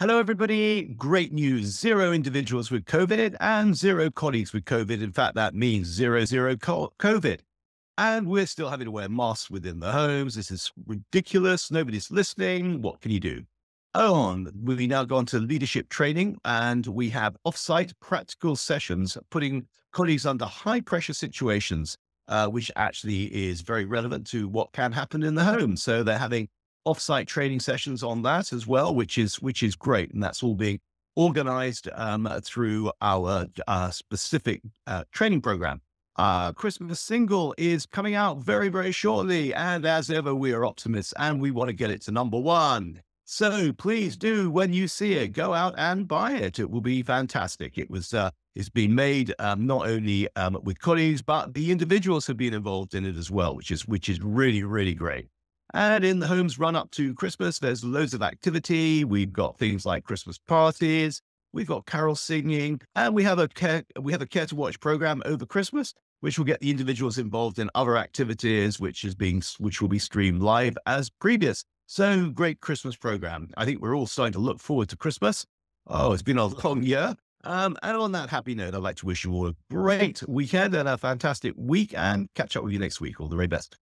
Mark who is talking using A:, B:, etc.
A: Hello, everybody. Great news. Zero individuals with COVID and zero colleagues with COVID. In fact, that means zero, zero COVID. And we're still having to wear masks within the homes. This is ridiculous. Nobody's listening. What can you do? On, we've now gone to leadership training and we have offsite practical sessions, putting colleagues under high pressure situations, uh, which actually is very relevant to what can happen in the home. So they're having offsite training sessions on that as well, which is which is great, and that's all being organized um, through our uh, specific uh, training program. Uh, Christmas single is coming out very, very shortly. And as ever, we are optimists and we want to get it to number one. So please do, when you see it, go out and buy it. It will be fantastic. It was, uh, it's been made um, not only um, with colleagues, but the individuals have been involved in it as well, which is, which is really, really great. And in the homes run up to Christmas, there's loads of activity. We've got things like Christmas parties. We've got carol singing, and we have a care, we have a care to watch program over Christmas, which will get the individuals involved in other activities, which is being which will be streamed live as previous. So great Christmas program. I think we're all starting to look forward to Christmas. Oh, it's been a long year. Um, and on that happy note, I'd like to wish you all a great weekend and a fantastic week and catch up with you next week. All the very best.